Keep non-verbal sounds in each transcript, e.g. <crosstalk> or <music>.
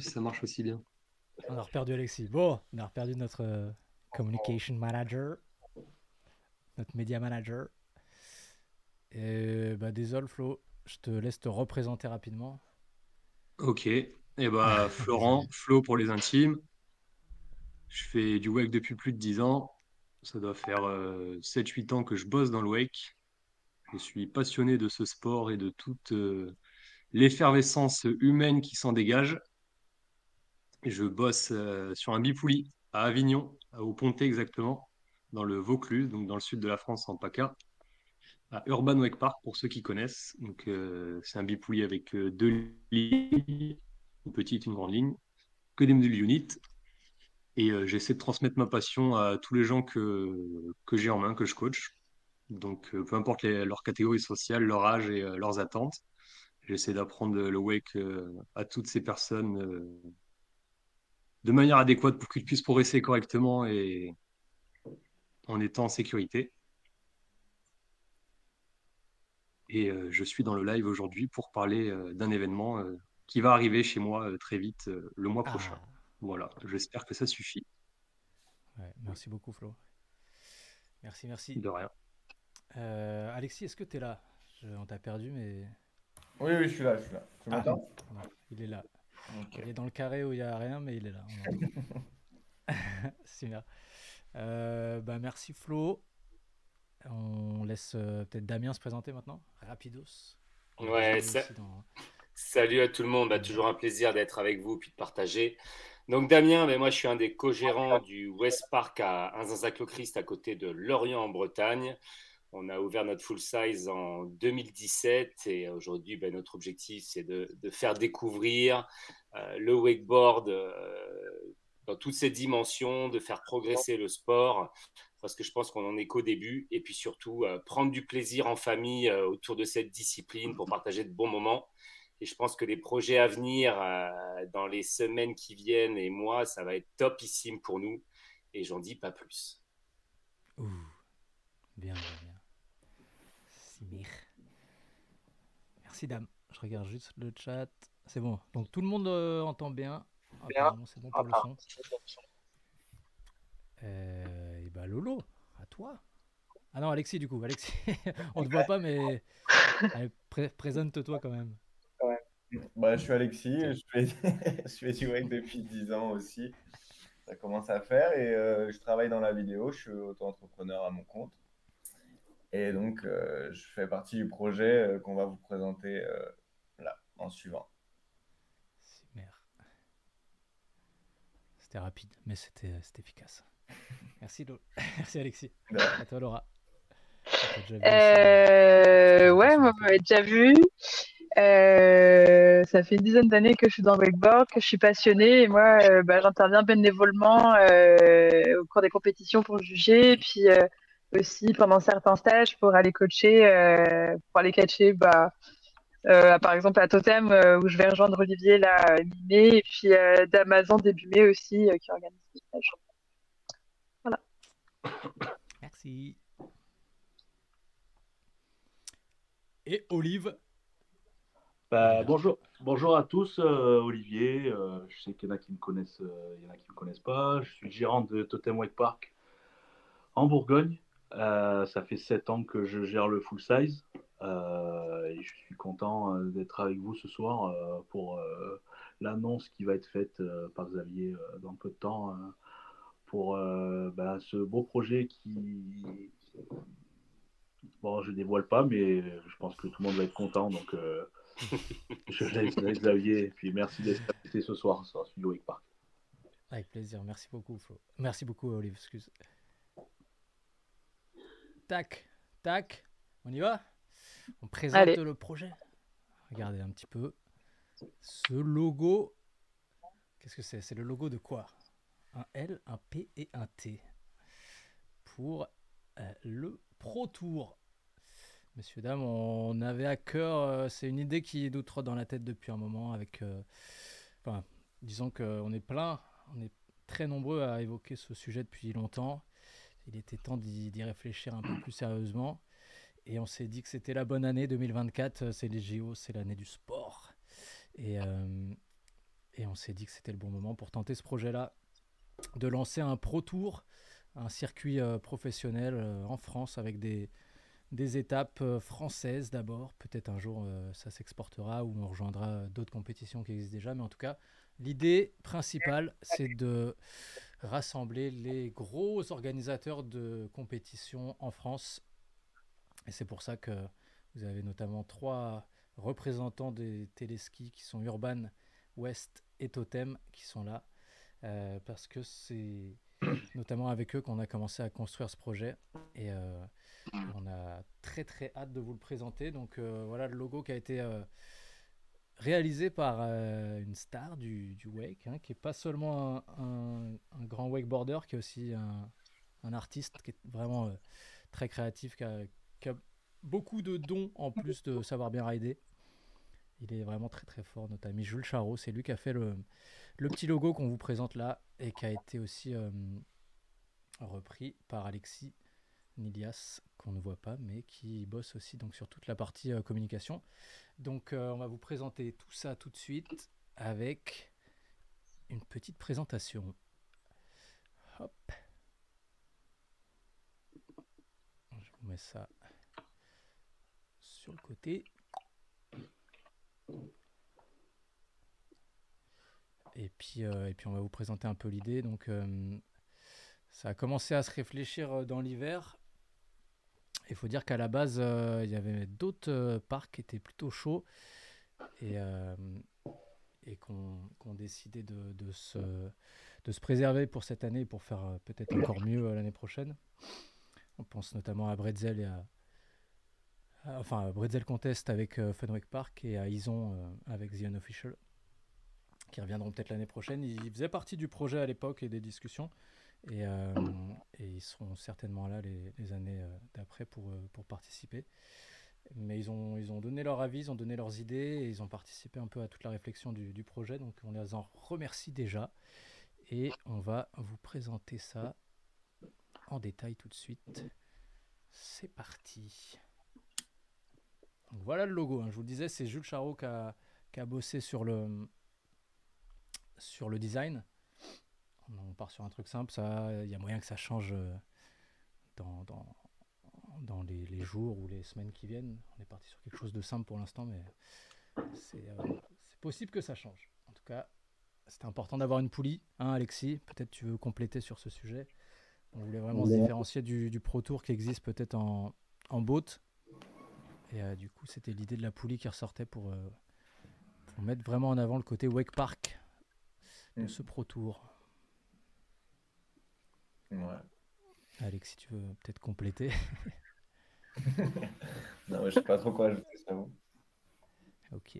si ça marche aussi bien. On a reperdu Alexis. Bon, on a reperdu notre euh, communication manager, notre media manager. Et bah, désolé Flo, je te laisse te représenter rapidement. Ok. Et eh bah, <laughs> Florent, Flo pour les intimes. Je fais du wake depuis plus de 10 ans. Ça doit faire 7-8 euh, ans que je bosse dans le wake. Je suis passionné de ce sport et de toute euh, l'effervescence humaine qui s'en dégage. Je bosse euh, sur un bipouli à Avignon, au Pontet exactement, dans le Vaucluse, donc dans le sud de la France, en PACA, à Urban Wake Park pour ceux qui connaissent. Donc c'est un bipouli avec deux lignes, une petite, une grande ligne, que des modules unit et euh, j'essaie de transmettre ma passion à tous les gens que, que j'ai en main, que je coach. Donc, euh, peu importe leur catégorie sociale, leur âge et euh, leurs attentes, j'essaie d'apprendre le wake à toutes ces personnes de manière adéquate pour qu'ils puissent progresser correctement et en étant en sécurité. Et je suis dans le live aujourd'hui pour parler d'un événement qui va arriver chez moi très vite le mois prochain. Ah. Voilà, j'espère que ça suffit. merci beaucoup, Flo. Merci, merci. De rien. Euh, Alexis, est-ce que tu es là On t'a perdu, mais. Oui, oui, je suis là. Je suis là. Tu ah, Il est là. Il est dans le carré où il n'y a rien, mais il est là. <laughs> <laughs> C'est bien. Euh, bah, merci, Flo. On laisse euh, peut-être Damien se présenter maintenant. Rapidos. Ouais, ça... Salut à tout le monde. Bah, toujours un plaisir d'être avec vous puis de partager. Donc Damien, mais moi je suis un des co-gérants du West Park à Inzinzac-le-Christ à côté de Lorient en Bretagne. On a ouvert notre full size en 2017 et aujourd'hui ben, notre objectif c'est de, faire découvrir euh, le wakeboard euh, dans toutes ses dimensions, de faire progresser le sport parce que je pense qu'on en est qu'au début et puis surtout euh, prendre du plaisir en famille autour de cette discipline pour partager de bons moments. Et je pense que les projets à venir dans les semaines qui viennent et mois, ça va être topissime pour nous. Et j'en dis pas plus. Ouh, bien, bien, Merci, dame. Je regarde juste le chat. C'est bon. Donc tout le monde euh, entend bien. Bien. C'est bon pour le son. Euh, et bah Lolo, à toi. Ah non, Alexis, du coup. Alexis, <laughs> on ne te voit pas, mais présente-toi quand même. Bah, je suis Alexis, je fais, <laughs> je fais du web depuis 10 ans aussi. Ça commence à faire et euh, je travaille dans la vidéo, je suis auto-entrepreneur à mon compte. Et donc, euh, je fais partie du projet euh, qu'on va vous présenter là, en suivant. C'était rapide, mais c'était efficace. <laughs> Merci, <laughs> Merci Alexis. À toi, Laura. ouais, moi, m'avait déjà vu. Euh, ça fait une dizaine d'années que je suis dans le wakeboard, que je suis passionnée et moi, euh, bah, j'interviens bénévolement euh, au cours des compétitions pour juger, et puis euh, aussi pendant certains stages pour aller coacher, euh, pour aller catcher, bah, par exemple à Totem où je vais rejoindre Olivier là mi-mai et puis d'Amazon début mai aussi qui organise des stages. Voilà. Merci. Et Olive? Bah, bonjour, bonjour à tous, euh, Olivier. Euh, je sais qu'il y en a qui me connaissent, euh, il y en a qui me connaissent pas. Je suis gérant de Totem Wake Park en Bourgogne. Ça fait sept ans que je gère le full size et je suis content d'être avec vous ce soir pour l'annonce qui va être faite par Xavier dans peu de temps pour bah, ce beau projet qui bon je dévoile pas mais je pense que tout le monde va être content donc <laughs> je laisse Xavier, et puis merci d'être ce soir sur Studio Wake Park. Avec plaisir, merci beaucoup Flo. Merci beaucoup Olive, excuse. Tac, tac, on y va? On présente le projet. Regardez un petit peu. Ce logo, qu'est-ce que c'est? C'est le logo de quoi? Un L, un P et un T. Pour euh, le Pro Tour Messieurs, dames, on avait à cœur, euh, c'est une idée qui nous trotte dans la tête depuis un moment, avec, euh, enfin, disons qu'on est plein, on est très nombreux à évoquer ce sujet depuis longtemps. Il était temps d'y réfléchir un peu plus sérieusement. Et on s'est dit que c'était la bonne année 2024, c'est les JO, c'est l'année du sport. Et, euh, Et on s'est dit que c'était le bon moment pour tenter ce projet-là, de lancer un Pro Tour, un circuit professionnel en France avec des, des étapes françaises d'abord. Peut-être un jour ça s'exportera ou on rejoindra d'autres compétitions qui existent déjà. Mais en tout cas, l'idée principale, c'est de rassembler les gros organisateurs de compétitions en France. Et c'est pour ça que vous avez notamment trois représentants des téléskis qui sont Urban, West et Totem qui sont là. Euh, parce que c'est <coughs> notamment avec eux qu'on a commencé à construire ce projet. Et euh, on a très très hâte de vous le présenter. Donc euh, voilà le logo qui a été réalisé par euh, une star du, du wake, hein, qui est pas seulement un, grand wakeboarder, qui est aussi un, artiste qui est vraiment euh, très créatif, qui a, beaucoup de dons en plus de savoir bien rider. Il est vraiment très très fort, notre ami Jules Charot. C'est lui qui a fait le, le petit logo qu'on vous présente là et qui a été aussi euh, repris par Alexis Nilias, qu'on ne voit pas, mais qui bosse aussi donc sur toute la partie communication. Donc euh, on va vous présenter tout ça tout de suite avec une petite présentation. Hop. Je vous mets ça sur le côté. Et puis, euh, et puis on va vous présenter un peu l'idée. Donc euh, ça a commencé à se réfléchir dans l'hiver il faut dire qu'à la base, euh, il y avait d'autres euh, parcs qui étaient plutôt chauds et, euh, et qu'on qu décidé de, de, se, de se préserver pour cette année pour faire peut-être encore mieux l'année prochaine. On pense notamment à Bretzel et à, enfin Bretzel Contest avec Fenwick Park et à Ison avec The Unofficial qui reviendront peut-être l'année prochaine. Ils faisaient partie du projet à l'époque et des discussions. Et, euh, et, ils seront certainement là les, les années euh, d'après pour, euh, pour participer. Mais ils ont, ils ont donné leur avis, ils ont donné leurs idées et ils ont participé un peu à toute la réflexion du, du projet. Donc on les en remercie déjà. Et on va vous présenter ça en détail tout de suite. C'est parti. Donc voilà le logo. Hein. Je vous le disais, c'est Jules Charot qui a, qui a bossé sur le, sur le design on part sur un truc simple, ça, il y a moyen que ça change euh, dans, dans, dans les, les, jours ou les semaines qui viennent. On est parti sur quelque chose de simple pour l'instant, mais c'est euh, possible que ça change. En tout cas, c'était important d'avoir une poulie. Hein, Alexis, peut-être tu veux compléter sur ce sujet. On voulait vraiment se différencier du, du, Pro Tour qui existe peut-être en, en boat. Et euh, du coup, c'était l'idée de la poulie qui ressortait pour, euh, pour, mettre vraiment en avant le côté wake park de mm. ce Pro Tour. Ouais. Alex, si tu veux peut-être compléter. <laughs> non, je sais pas trop quoi ajouter, ça vous. Ok.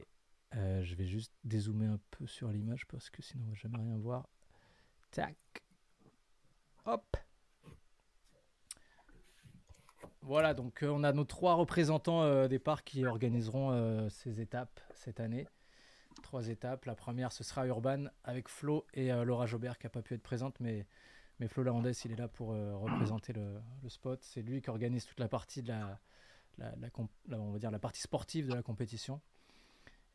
Euh, je vais juste dézoomer un peu sur l'image parce que sinon on va jamais rien voir. Tac. Hop. Voilà, donc euh, on a nos trois représentants euh, des parcs qui organiseront ces étapes cette année. Trois étapes. La première, ce sera Urban avec Flo et Laura Jobert qui n'a pas pu être présente, mais mais Flo Larandes, il est là pour euh, représenter le, spot. C'est lui qui organise toute la partie de la, la, la, on va dire la partie sportive de la compétition.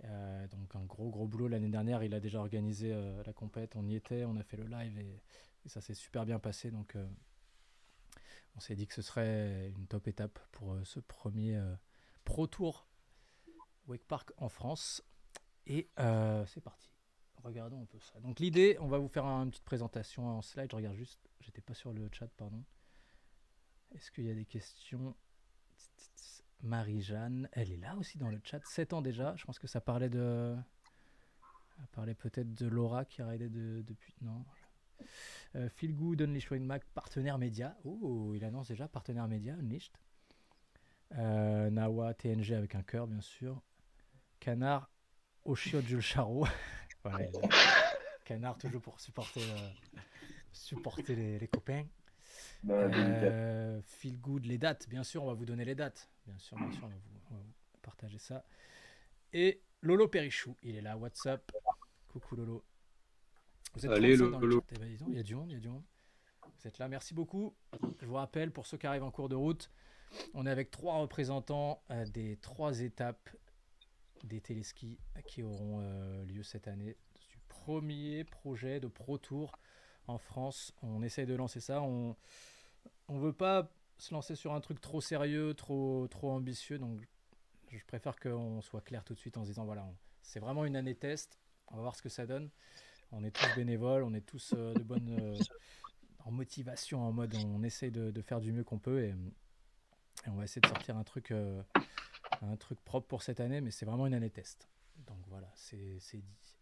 Euh, donc un gros gros boulot l'année dernière. Il a déjà organisé euh, la compète. On y était, on a fait le live et, et ça s'est super bien passé. Donc on s'est dit que ce serait une top étape pour ce premier Pro Tour Wake Park en France. Et c'est parti regardons un peu ça. Donc l'idée, on va vous faire une petite présentation en slide. Je regarde juste, j'étais pas sur le chat, pardon. Est-ce qu'il y a des questions? Marie-Jeanne, elle est là aussi dans le chat, 7 ans déjà. Je pense que ça parlait de. Elle parlait peut-être de Laura qui raidait de, depuis. Non. Euh, Good, Unleashed Mac, partenaire média. Oh, il annonce déjà partenaire média, Unleashed. Euh, Nawa, TNG avec un cœur, bien sûr. Canard, Oshio Jules Charo. <laughs> Ouais, <laughs> canard toujours pour supporter, euh, supporter les, les copains. Euh, feel good, les dates, bien sûr, on va vous donner les dates. Bien sûr, bien sûr, on va vous, on va vous partager ça. Et Lolo Perichou, il est là, WhatsApp. Coucou Lolo. Vous êtes Allez, Lolo. Eh ben, il y a du monde, il y a du monde. Vous êtes là, merci beaucoup. Je vous rappelle, pour ceux qui arrivent en cours de route, on est avec trois représentants euh, des trois étapes des téléskis qui auront euh, lieu cette année, du premier projet de Pro Tour en France. On essaye de lancer ça. On on veut pas se lancer sur un truc trop sérieux, trop trop ambitieux. Donc je préfère qu'on soit clair tout de suite en se disant voilà, c'est vraiment une année test. On va voir ce que ça donne. On est tous bénévoles, on est tous euh, de bonne euh, en motivation, en mode on essaye de, faire du mieux qu'on peut et, on va essayer de sortir un truc un truc propre pour cette année, mais c'est vraiment une année test. Donc voilà, c'est dit.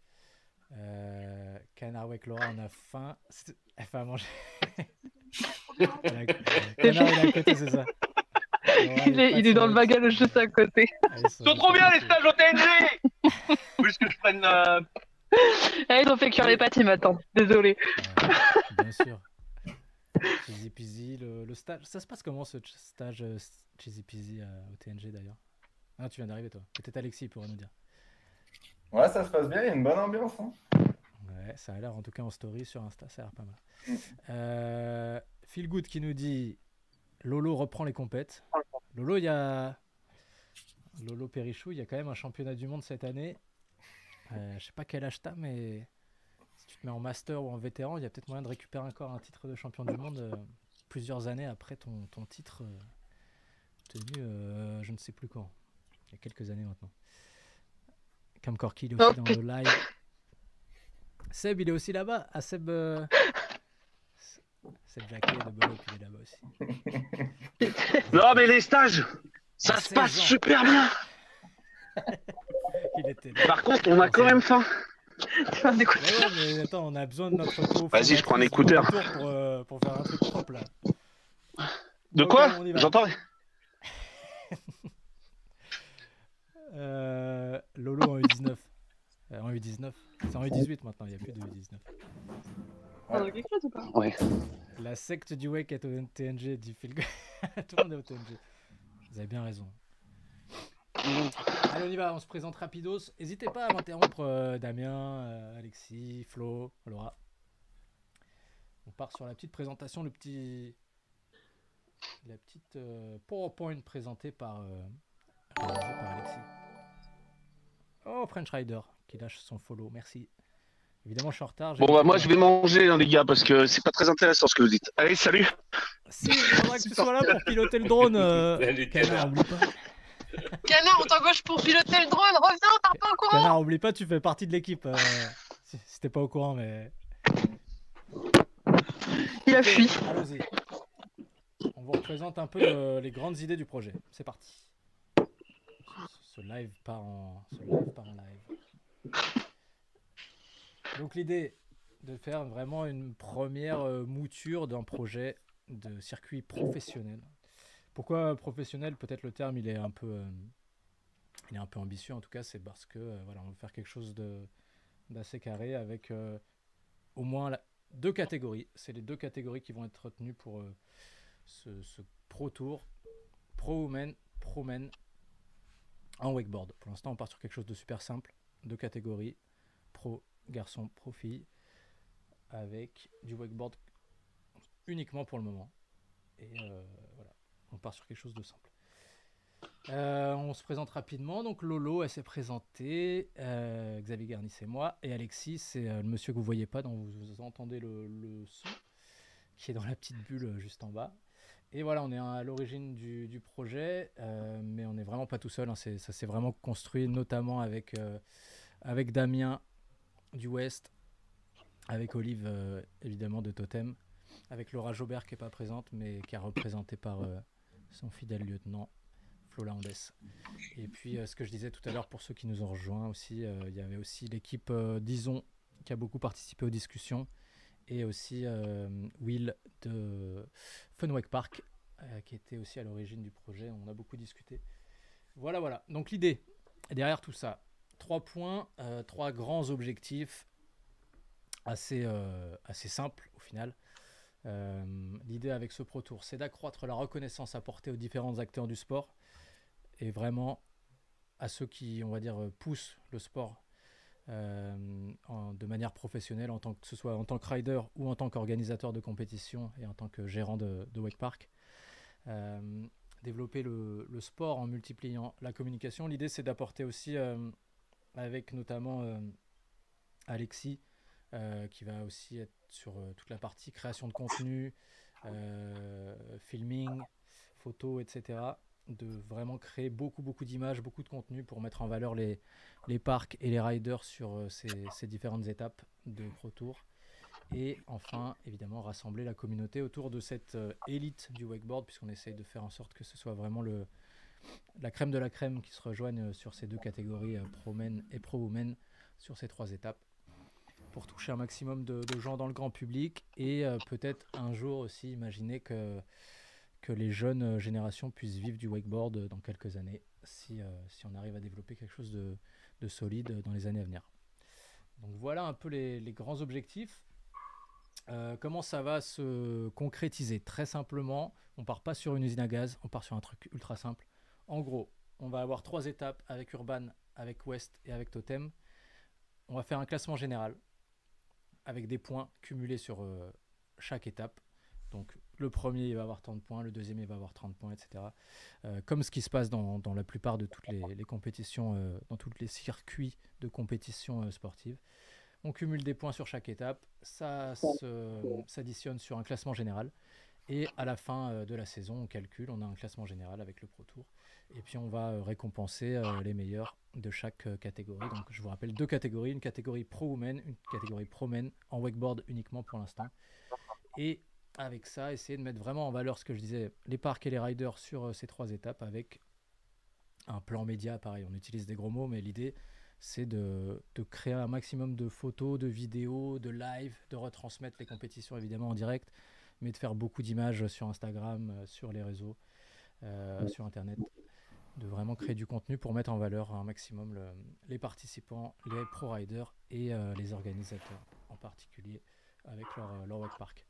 Euh, Canard avec Laura, on a faim. Elle fait à manger. <laughs> Canard, il est à côté, c'est ça. il, est, dans le bagage juste à côté. Ils sont, trop bien les stages au TNG Plus que je prenne. Euh... Ah, ils ont fait cuire les pâtes, ils m'attendent. Désolé. bien sûr. <laughs> Cheesy Peasy, le, stage. Ça se passe comment ce stage euh, Cheesy Peasy euh, au TNG d'ailleurs? Ah, tu viens d'arriver toi. Peut-être Alexis pourrait nous dire. Ouais, ça se passe bien, il y a une bonne ambiance. Hein. Ouais, ça a l'air en tout cas en story sur Insta, ça a l'air pas mal. Euh, Feel Good qui nous dit Lolo reprend les compètes. Lolo, il y a. Lolo Perichou, il y a quand même un championnat du monde cette année. Euh, je sais pas quel âge t'as, mais si tu te mets en master ou en vétéran, il y a peut-être moyen de récupérer encore un titre de champion du monde euh, plusieurs années après ton, ton titre euh, tenu je ne sais plus quand. Il y a quelques années maintenant. Cam Corky, il est aussi oh, dans le live. Seb, il est aussi là-bas. Ah, Seb. Seb Jacquet de Bolo, il est là-bas aussi. <laughs> non, mais les stages, ça se passe super bien. <laughs> Par contre, on a quand même faim. Mais attends, on a besoin de notre. Vas-y, je prends un écouteur. Pour, euh, pour, faire un truc propre là. De quoi J'entends. <laughs> euh, Lolo en U19. Euh, en U19. C'est en U18 maintenant, il n'y a plus de U19. On a quelque chose ou pas? Ouais. La secte du Wake est au TNG, dit Phil. <laughs> Tout le monde est au TNG. Vous avez bien raison. Allez, on y va, on se présente rapidos. N'hésitez pas à m'interrompre, euh, Damien, euh, Alexis, Flo, Laura. On part sur la petite présentation, le petit. La petite euh, PowerPoint présentée par, par Alexis. Oh, French Rider qui lâche son follow, merci. Évidemment, je suis en retard. Bon, bah, moi, je vais manger, hein, les gars, parce que c'est pas très intéressant ce que vous dites. Allez, salut! Si, il faudra que tu sois là pour piloter le drone. <laughs> Salut, Canard, on t'engage pour piloter le drone, reviens, t'es pas au courant Canard, oublie pas, tu fais partie de l'équipe. Euh, si t'es pas au courant, mais. Il a fui. Allons-y. On vous représente un peu les grandes idées du projet. C'est parti. Live part en, live. Donc l'idée de faire vraiment une première euh, mouture d'un projet de circuit professionnel pourquoi professionnel? Peut-être le terme il est un peu, euh, il est un peu ambitieux en tout cas. C'est parce que euh, voilà, on veut faire quelque chose de d'assez carré avec au moins deux catégories. C'est les deux catégories qui vont être retenues pour ce, ce, Pro Tour, Pro Women, Pro Men en wakeboard. Pour l'instant, on part sur quelque chose de super simple. Deux catégories, Pro garçon, Pro fille, avec du wakeboard uniquement pour le moment. Et voilà on part sur quelque chose de simple. Euh, on se présente rapidement. Donc Lolo, elle s'est présentée. Euh, Xavier Garnis, c'est moi. Et Alexis, c'est euh, le monsieur que vous voyez pas, dont vous, entendez le, son, qui est dans la petite bulle juste en bas. Et voilà, on est à l'origine du, projet, mais on n'est vraiment pas tout seul. Hein. ça s'est vraiment construit, notamment avec, avec Damien du West, avec Olive, évidemment, de Totem, avec Laura Jobert qui n'est pas présente, mais qui est représentée par son fidèle lieutenant Flo Et puis, euh, ce que je disais tout à l'heure, pour ceux qui nous ont rejoints aussi, euh, il y avait aussi l'équipe euh, Dison qui a beaucoup participé aux discussions et aussi Will de Funwake Park qui était aussi à l'origine du projet. On a beaucoup discuté. Voilà, voilà. Donc l'idée derrière tout ça, trois points, trois grands objectifs assez, assez simples au final. Euh, l'idée avec ce Pro Tour, c'est d'accroître la reconnaissance apportée aux différents acteurs du sport et vraiment à ceux qui, on va dire, poussent le sport euh, de manière professionnelle, en tant que, ce soit en tant que rider ou en tant qu'organisateur de compétition et en tant que gérant de, Wake Park. Euh, développer le, sport en multipliant la communication. L'idée, c'est d'apporter aussi, avec notamment Alexis, qui va aussi être sur toute la partie création de contenu, filming, photos, etc de vraiment créer beaucoup beaucoup d'images, beaucoup de contenu pour mettre en valeur les, parcs et les riders sur ces, ces, différentes étapes de Pro Tour. Et enfin, évidemment, rassembler la communauté autour de cette euh, élite du wakeboard, puisqu'on essaye de faire en sorte que ce soit vraiment la crème de la crème qui se rejoigne sur ces deux catégories, euh, pro-men et pro-women, sur ces trois étapes, pour toucher un maximum de, gens dans le grand public et euh, peut-être un jour aussi imaginer que, que les jeunes générations puissent vivre du wakeboard dans quelques années, si, si on arrive à développer quelque chose de, de, solide dans les années à venir. Donc voilà un peu les, grands objectifs. Euh, comment ça va se concrétiser? Très simplement, on part pas sur une usine à gaz, on part sur un truc ultra simple. En gros, on va avoir trois étapes avec Urban, avec West et avec Totem. On va faire un classement général avec des points cumulés sur euh, chaque étape. Donc le premier il va avoir 30 points, le deuxième il va avoir 30 points, etc. Euh, comme ce qui se passe dans, la plupart de toutes les, compétitions, dans tous les circuits de compétition sportive. On cumule des points sur chaque étape, ça s'additionne sur un classement général. Et à la fin euh, de la saison, on calcule, on a un classement général avec le Pro Tour. Et puis on va euh, récompenser euh, les meilleurs de chaque catégorie. Donc je vous rappelle deux catégories, une catégorie Pro-Women, une catégorie Pro-Men, en wakeboard uniquement pour l'instant. Et avec ça, essayer de mettre vraiment en valeur ce que je disais, les parcs et les riders sur ces trois étapes avec un plan média, pareil, on utilise des gros mots, mais l'idée c'est de, créer un maximum de photos, de vidéos, de live, de retransmettre les compétitions évidemment en direct, mais de faire beaucoup d'images sur Instagram, euh, sur les réseaux, euh, sur Internet, de vraiment créer du contenu pour mettre en valeur un maximum les participants, les pro-riders et euh, les organisateurs en particulier avec leur, leur park.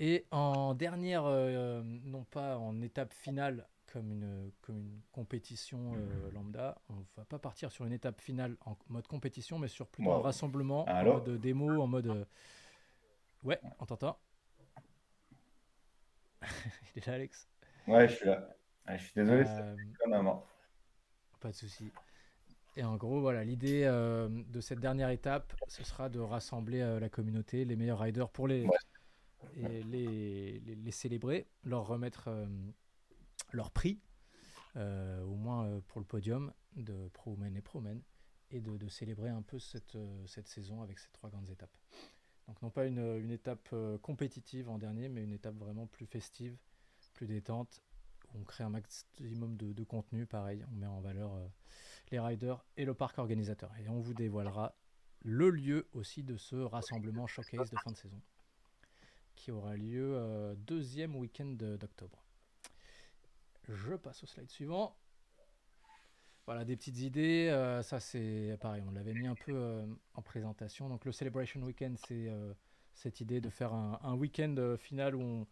Et en dernière, non pas en étape finale comme une, comme une compétition euh, lambda. On va pas partir sur une étape finale en mode compétition, mais sur plutôt un rassemblement en mode démo, en mode. Euh, ouais, on t'entend. <laughs> Il est là, Alex Ouais, je suis là. je suis désolé, euh... Hein. Pas de souci. Et en gros, voilà, l'idée euh, de cette dernière étape, ce sera de rassembler la communauté, les meilleurs riders pour les, et les, célébrer, leur remettre leur prix, euh, au moins euh, pour le podium de Pro Women et Pro Men, et de, célébrer un peu cette, euh, cette, saison avec ces trois grandes étapes. Donc non pas une, étape compétitive en dernier, mais une étape vraiment plus festive, plus détente, où on crée un maximum de contenu, pareil, on met en valeur les riders et le parc organisateur. Et on vous dévoilera le lieu aussi de ce rassemblement showcase de fin de saison, qui aura lieu deuxième week-end d'octobre. Je passe au slide suivant. Voilà, des petites idées. Euh, ça, c'est pareil, on l'avait mis un peu euh, en présentation. Donc, le Celebration Weekend, c'est euh, cette idée de faire un, week-end final où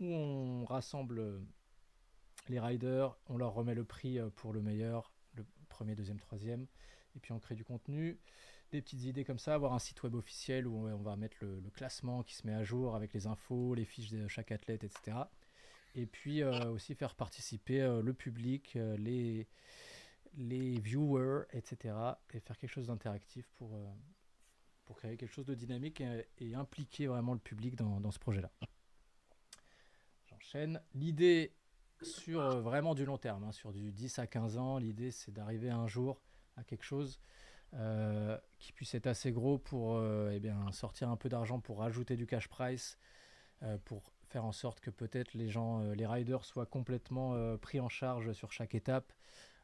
on, rassemble les riders, on leur remet le prix pour le meilleur, le premier, deuxième, troisième, et puis on crée du contenu. Des petites idées comme ça, avoir un site web officiel où on va mettre le classement qui se met à jour avec les infos, les fiches de chaque athlète, etc et puis euh, aussi faire participer euh, le public, euh, les, viewers, etc. et faire quelque chose d'interactif pour, créer quelque chose de dynamique et, impliquer vraiment le public dans, dans ce projet-là. J'enchaîne. L'idée sur vraiment du long terme, hein, sur du 10 à 15 ans, l'idée c'est d'arriver un jour à quelque chose qui puisse être assez gros pour eh bien, sortir un peu d'argent pour rajouter du cash price, pour faire en sorte que peut-être les gens, euh, les riders soient complètement euh, pris en charge sur chaque étape,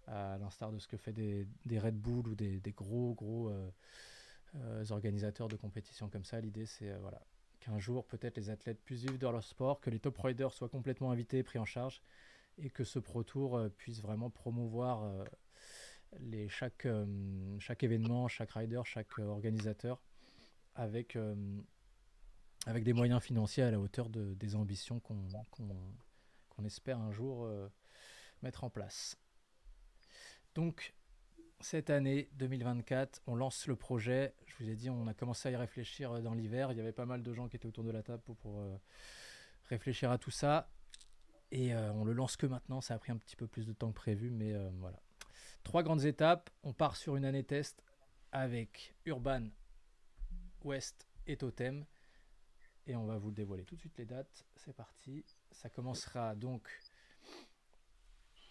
à l'instar de ce que fait des, Red Bull ou des, gros gros euh, organisateurs de compétitions comme ça. L'idée c'est voilà qu'un jour peut-être les athlètes puissent vivre dans leur sport, que les top riders soient complètement invités, pris en charge, et que ce Pro Tour puisse vraiment promouvoir les, chaque, événement, chaque rider, chaque organisateur avec avec des moyens financiers à la hauteur de, des ambitions qu'on espère un jour euh, mettre en place. Donc, cette année 2024, on lance le projet. Je vous ai dit, on a commencé à y réfléchir euh, dans l'hiver. Il y avait pas mal de gens qui étaient autour de la table pour, euh, réfléchir à tout ça. Et on le lance que maintenant. Ça a pris un petit peu plus de temps que prévu, mais voilà. Trois grandes étapes. On part sur une année test avec Urban West et Totem. Et on va vous le dévoiler tout de suite les dates. C'est parti. Ça commencera donc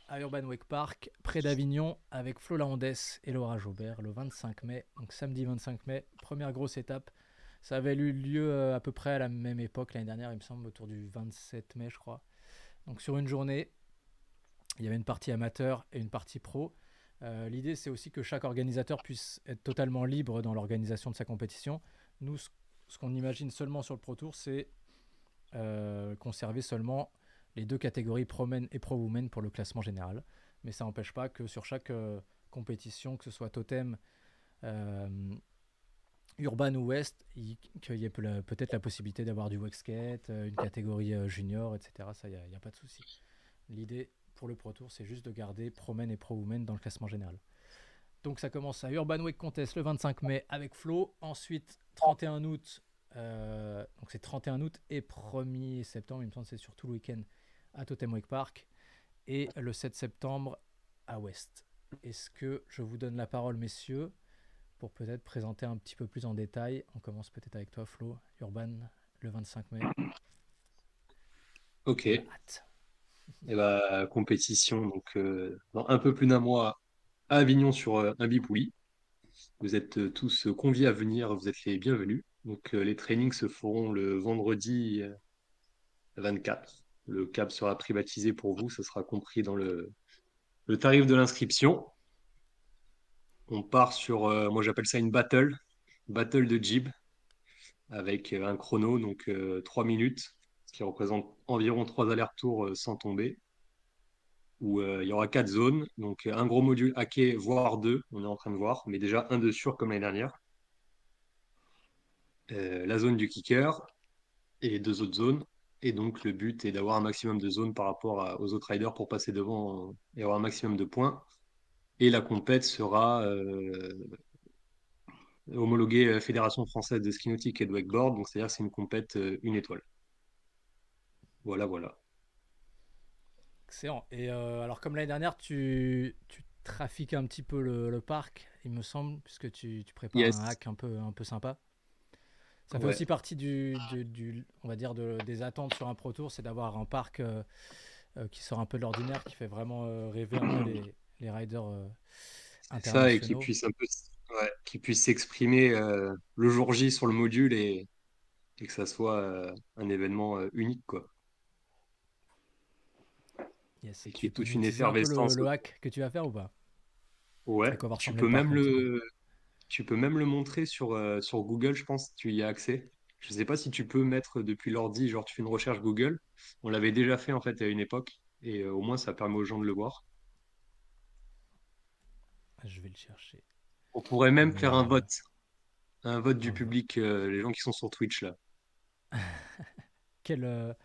à Urban Wake Park, près d'Avignon, avec Flo Laondès et Laura Jaubert le 25 mai. Donc samedi 25 mai, première grosse étape. Ça avait eu lieu euh, à peu près à la même époque l'année dernière, il me semble, autour du 27 mai, je crois. Donc sur une journée, il y avait une partie amateur et une partie pro. Euh, l'idée, c'est aussi que chaque organisateur puisse être totalement libre dans l'organisation de sa compétition. Nous, ce, qu'on imagine seulement sur le Pro Tour, c'est euh, conserver seulement les deux catégories Pro-Men et Pro-Women pour le classement général. Mais ça n'empêche pas que sur chaque euh, compétition, que ce soit Totem, Urban ou West, qu'il y ait peut-être la possibilité d'avoir du skate, une catégorie junior, etc. Ça, il n'y a, pas de souci. L'idée, pour le Pro Tour, c'est juste de garder Pro Men et Pro Women dans le classement général. Donc ça commence à Urban Wake Contest le 25 mai avec Flo. Ensuite, 31 août, euh, donc c'est 31 août et 1er septembre, il me semble que c'est sur tout le week-end à Totem Wake Park. Et le 7 septembre à West. Est-ce que je vous donne la parole, messieurs, pour peut-être présenter un petit peu plus en détail? On commence peut-être avec toi, Flo, Urban, le 25 mai. Ok. Et bah, compétition, donc euh, dans un peu plus d'un mois à Avignon sur euh, un bipouille. Vous êtes euh, tous conviés à venir, vous êtes les bienvenus. Donc les trainings se feront le vendredi 24. Le cab sera privatisé pour vous, ça sera compris dans le, le tarif de l'inscription. On part sur, moi j'appelle ça une battle, battle de jib, avec un chrono, donc 3 minutes qui représente environ trois allers-retours euh, sans tomber, où euh, il y aura quatre zones, donc un gros module hacké, voire deux, on est en train de voir, mais déjà un de sûr comme l'année dernière. Euh, la zone du kicker et deux autres zones. Et donc le but est d'avoir un maximum de zones par rapport aux autres riders pour passer devant et avoir un maximum de points. Et la compète sera homologuée Fédération française de ski nautique et de wakeboard, donc c'est-à-dire que c'est une compète une étoile. Voilà, voilà. Excellent. Et euh, alors, comme l'année dernière, tu, tu, trafiques un petit peu le, parc, il me semble, puisque tu, tu prépares un hack un peu, un peu sympa. Ça fait aussi partie du, du, on va dire, de, des attentes sur un Pro Tour, c'est d'avoir un parc euh, euh, qui sort un peu de l'ordinaire, qui fait vraiment rêver un peu les, <clears throat> les riders internationaux. Ça, et qui puisse un peu, qui puisse s'exprimer le jour J sur le module et, et que ça soit un événement unique, quoi. Et qui est toute une effervescence. Le, le, hack que tu vas faire ou pas? Ouais, tu peux, même le... tu peux même le montrer sur, euh, sur Google, je pense, tu y as accès. Je sais pas si tu peux mettre depuis l'ordi, genre tu fais une recherche Google. On l'avait déjà fait en fait à une époque, et euh, au moins ça permet aux gens de le voir. Ah, je vais le chercher. On pourrait même faire un vote. Un vote du public, euh, les gens qui sont sur Twitch là. <laughs> Quel,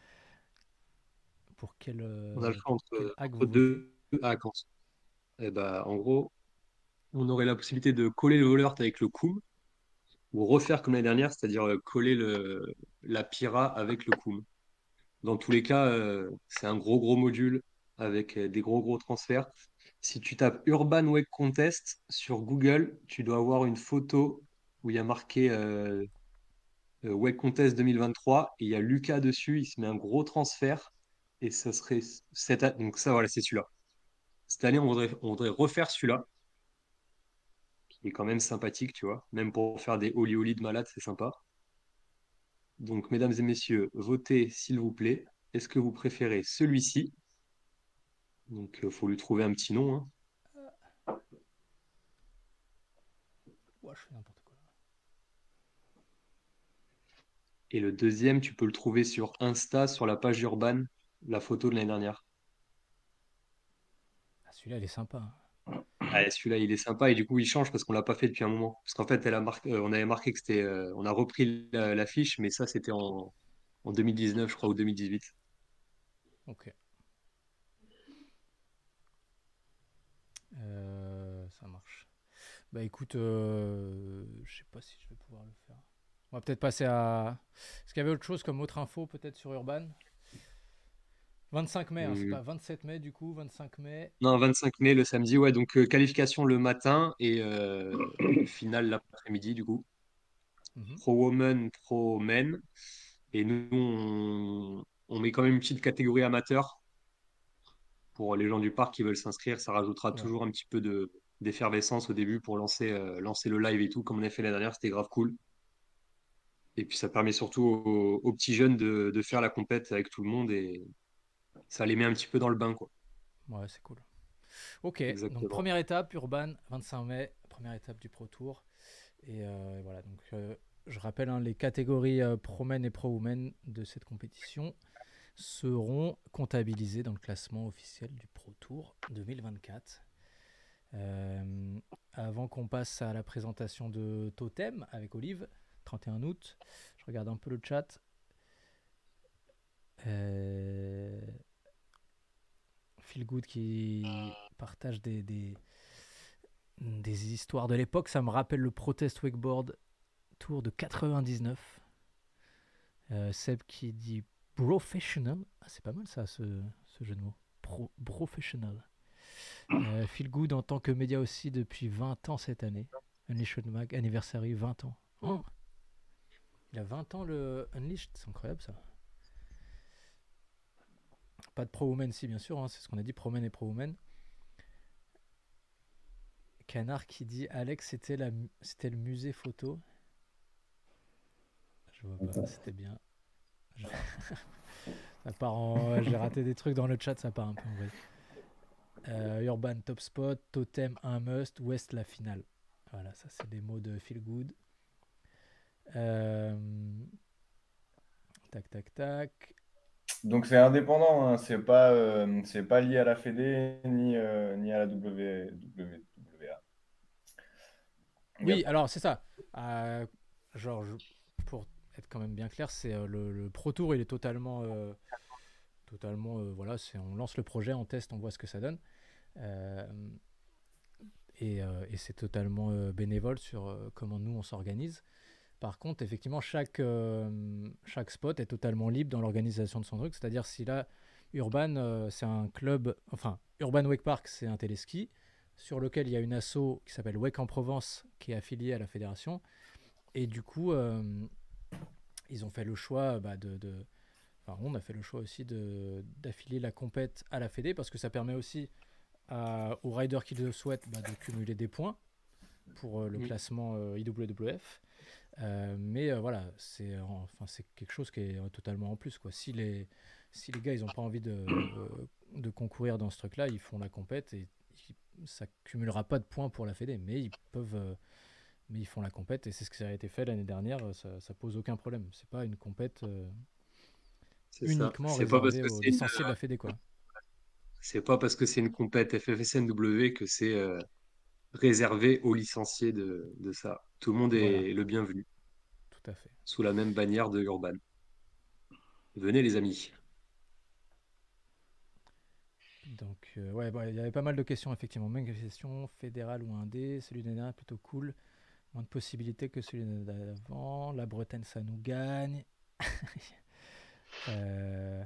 pour quel. Euh, on a le choix entre, deux hacks. Et bah, en gros, on aurait la possibilité de coller le voleur avec le Koum ou refaire comme l'année dernière, c'est-à-dire euh, coller le, la Pira avec le Koum. Dans tous les cas, euh, c'est un gros gros module avec des gros gros transferts. Si tu tapes Urban Wake Contest sur Google, tu dois avoir une photo où il y a marqué euh, Wake Contest 2023 et il y a Lucas dessus. Il se met un gros transfert et ça serait cette année. Donc, ça, voilà, c'est celui-là. Cette année, on voudrait, on voudrait refaire celui-là, qui est quand même sympathique, tu vois. Même pour faire des oli oli de malade, c'est sympa. Donc, mesdames et messieurs, votez s'il vous plaît. Est-ce que vous préférez celui-ci? Donc, il euh, faut lui trouver un petit nom. Hein. je fais n'importe quoi. Et le deuxième, tu peux le trouver sur Insta, sur la page Urban la photo de l'année dernière. Ah, celui-là, il est sympa. Hein. Ah, celui-là, il est sympa et du coup, il change parce qu'on l'a pas fait depuis un moment. Parce qu'en fait, elle a marqué, euh, on avait marqué que c'était, euh, on a repris l'affiche, mais ça, c'était en, 2019, je crois, ou 2018. Ok. Euh, ça marche. Bah écoute, je sais pas si je vais pouvoir le faire. On va peut-être passer à. Est-ce qu'il y avait autre chose comme autre info peut-être sur Urban? 25 mai, hein, c'est pas 27 mai du coup, 25 mai. Non, 25 mai le samedi, ouais, donc euh, qualification le matin et euh, <coughs> finale l'après-midi du coup. mhm. pro woman, pro men. Et nous, on, on, met quand même une petite catégorie amateur pour les gens du parc qui veulent s'inscrire. Ça rajoutera toujours un petit peu de, d'effervescence au début pour lancer, euh, lancer le live et tout, comme on a fait la dernière, c'était grave cool. Et puis ça permet surtout aux, petits jeunes de, de, faire la compète avec tout le monde et ça les met un petit peu dans le bain. Quoi. Ouais, c'est cool. Ok, donc première étape, Urban, 25 mai, première étape du Pro Tour. Et euh, voilà, donc euh, je rappelle hein, les catégories Pro Men et Pro Women de cette compétition seront comptabilisées dans le classement officiel du Pro Tour 2024. Euh, avant qu'on passe à la présentation de Totem avec Olive, 31 août, je regarde un peu le chat. Euh, Feel Good qui partage des, des, histoires de l'époque. Ça me rappelle le Protest Wakeboard Tour de 99. Euh, Seb qui dit Professional. Ah, c'est pas mal ça, ce, jeu de mots. Pro, professional. Euh, Good en tant que média aussi depuis 20 ans cette année. Unleashed Mag, anniversary 20 ans. Oh. Il a 20 ans le Unleashed, c'est incroyable ça. Pas de Pro Woman, si bien sûr, hein, c'est ce qu'on a dit, Pro Men et Pro Woman. Canard qui dit Alex, c'était la c'était le musée photo. Je vois pas, c'était bien. <laughs> ça part en... J'ai raté des trucs dans le chat, ça part un peu en vrai. Euh, Urban Top Spot, Totem un must, West la finale. Voilà, ça c'est des mots de Feel Good. Euh, tac, tac, tac. Donc c'est indépendant, hein. c'est pas, euh, c'est pas lié à la Fédé ni, ni à la w, WA. Oui, alors c'est ça. genre, pour être quand même bien clair, c'est le, le, Pro Tour, il est totalement totalement voilà c'est on lance le projet on teste on voit ce que ça donne euh, euh, et, c'est totalement euh, bénévole sur comment nous on s'organise. Par contre, effectivement, chaque, chaque spot est totalement libre dans l'organisation de son truc. C'est-à-dire si là, Urban, c'est un club, enfin, Urban Wake Park, c'est un téléski sur lequel il y a une asso qui s'appelle Wake en Provence, qui est affiliée à la fédération. Et du coup, ils ont fait le choix bah, de, de, Enfin, on a fait le choix aussi d'affilier la compète à la Fédé parce que ça permet aussi aux riders qui le souhaitent bah, de cumuler des points pour euh, le classement euh, IWWF. Euh, mais voilà, c'est enfin, quelque chose qui est totalement en plus. Quoi. Si, les, si les gars ils n'ont pas envie de, de concourir dans ce truc-là, ils font la compète et ça cumulera pas de points pour la Fédé, mais ils peuvent. mais ils font la compète et c'est ce qui a été fait l'année dernière, ça, ça pose aucun problème. C'est pas une compète uniquement réservée aux licenciés de la Fédé. Quoi. C'est pas parce que c'est une compète FFSNW que c'est euh, réservé aux licenciés de, ça. Tout le monde est le bienvenu. Tout à fait. Sous la même bannière de Urban. Venez les amis. Donc, euh, ouais, il y avait pas mal de questions, effectivement. Même question fédérale ou indé. Celui est plutôt cool. Moins de possibilités que celui d'avant. La Bretagne, ça nous gagne. <laughs> euh,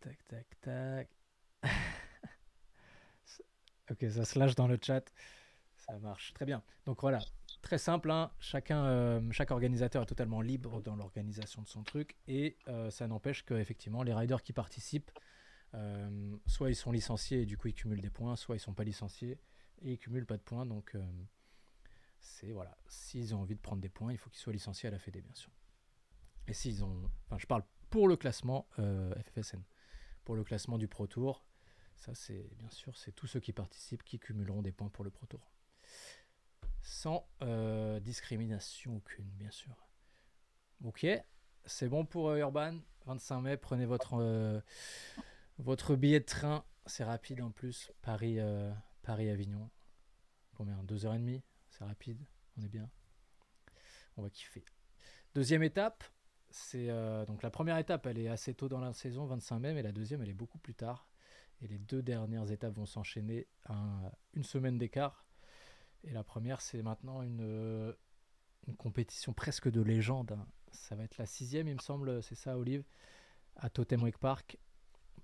Tac, tac, tac. Ok, ça se lâche dans le chat. Ça marche. Très bien. Donc voilà, très simple. Hein. Euh, chaque organisateur est totalement libre dans l'organisation de son truc. Et euh, ça n'empêche qu'effectivement, les riders qui participent, euh, soit ils sont licenciés et du coup ils cumulent des points, soit ils sont pas licenciés et ils cumulent pas de points. Donc c'est voilà, s'ils ont envie de prendre des points, il faut qu'ils soient licenciés à la Fédé, bien sûr. Et s'ils ont, enfin, je parle pour le classement FFSN pour le classement du Pro Tour. Ça, c'est bien sûr, c'est tous ceux qui participent qui cumuleront des points pour le Pro Tour. Sans euh, discrimination aucune, bien sûr. Ok, c'est bon pour euh, Urban. 25 mai, prenez votre, euh, votre billet de train. C'est rapide en plus. Paris, Paris-Avignon. Combien 2h30 C'est rapide. On est bien. On va kiffer. Deuxième étape, c'est donc la première étape, elle est assez tôt dans la saison, 25 mai, mais la deuxième, elle est beaucoup plus tard. Et les deux dernières étapes vont s'enchaîner à une semaine d'écart. Et la première, c'est maintenant une, une compétition presque de légende. Hein. Ça va être la sixième, il me semble, c'est ça, Olive, à Totem Wake Park.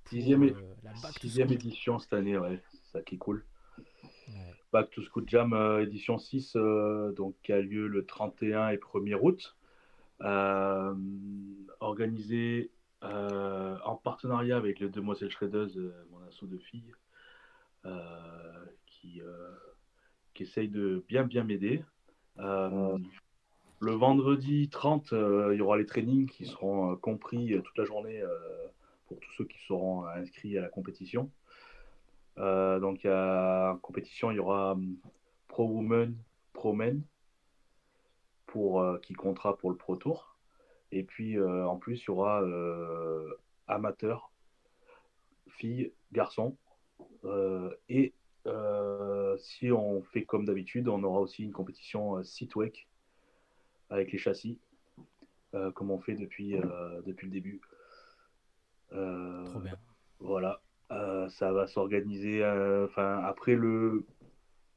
sixième, euh, la sixième édition cette année, ouais, ça qui est cool. Back to School Jam édition 6, donc, qui a lieu le 31 et 1er août. organisé en partenariat avec les Demoiselles Shredders, mon assaut de filles, qui, qui essaye de bien bien m'aider. Le vendredi 30, euh, il y aura les trainings qui seront euh, compris euh, toute la journée pour tous ceux qui seront inscrits à la compétition. donc, à compétition, il y aura hum, Pro Woman, Pro Men, pour, qui comptera pour le Pro Tour. Et puis, en plus, il y aura amateur, filles, garçons. et si on fait comme d'habitude, on aura aussi une compétition Sitwek avec les châssis, euh, comme on fait depuis, euh, depuis le début. Euh, Trop bien. Voilà, ça va s'organiser. Enfin, après le,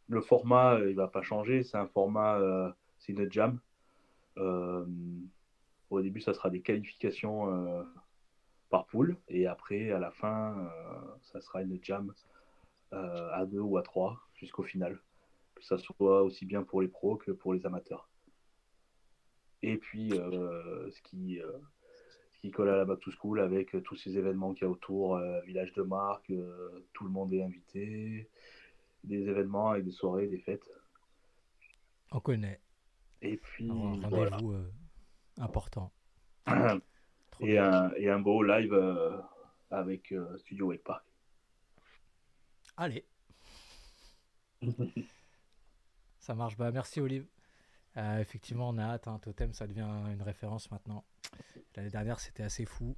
le format, il va pas changer. C'est un format, c'est une jam. Au début, ça sera des qualifications par poule, et après, à la fin, ça sera une jam à deux ou à trois jusqu'au final. Que ça soit aussi bien pour les pros que pour les amateurs. Et puis, euh, ce, qui, euh, ce qui colle à la Back to School avec euh, tous ces événements qu'il y a autour, village de marque, tout le monde est invité, des événements avec des soirées, des fêtes. On connaît. Et puis, rendez-vous important. <clears throat> et, un, et, un, beau live avec Studio Wake Park. Allez. <laughs> Ça marche. Bah, merci Olive. Euh, effectivement, on a hâte. Hein. Totem, ça devient une référence maintenant. L'année dernière, c'était assez fou.